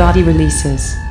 Dottie releases.